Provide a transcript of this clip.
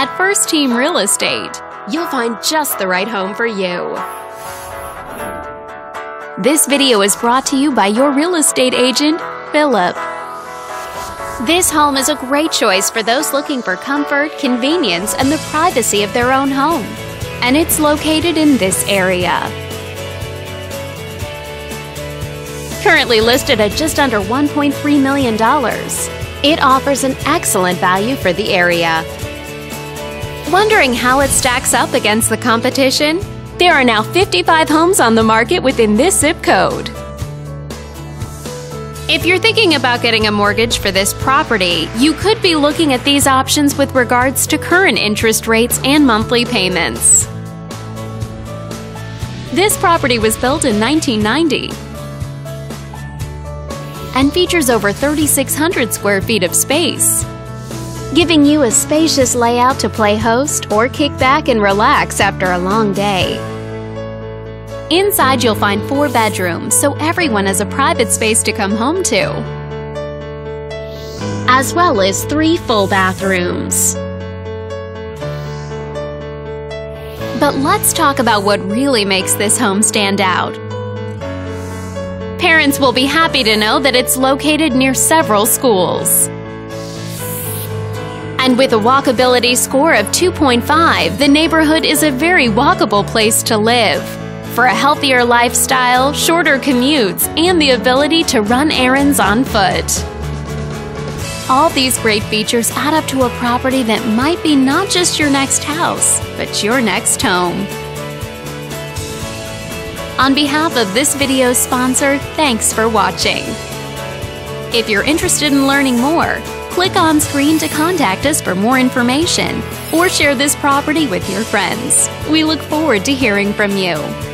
At First Team Real Estate, you'll find just the right home for you. This video is brought to you by your real estate agent, Philip. This home is a great choice for those looking for comfort, convenience, and the privacy of their own home. And it's located in this area. Currently listed at just under $1.3 million, it offers an excellent value for the area. Wondering how it stacks up against the competition? There are now 55 homes on the market within this zip code. If you're thinking about getting a mortgage for this property, you could be looking at these options with regards to current interest rates and monthly payments. This property was built in 1990 and features over 3,600 square feet of space, giving you a spacious layout to play host or kick back and relax after a long day. Inside, you'll find four bedrooms, so everyone has a private space to come home to, as well as three full bathrooms. But let's talk about what really makes this home stand out. Parents will be happy to know that it's located near several schools. And with a walkability score of 2.5, the neighborhood is a very walkable place to live. For a healthier lifestyle, shorter commutes, and the ability to run errands on foot. All these great features add up to a property that might be not just your next house, but your next home. On behalf of this video's sponsor, thanks for watching. If you're interested in learning more, click on screen to contact us for more information or share this property with your friends. We look forward to hearing from you.